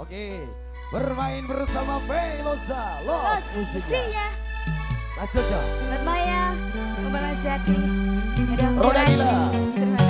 Oke, bermain bersama Velosa Los Musiknya. Mas ya. Jojo. Selamat Maya, kembali Mas Yati, Roda Gila. Terima kasih.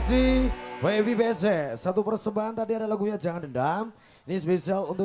kasih Baby BC. Satu persembahan tadi ada lagunya Jangan Dendam. Ini spesial untuk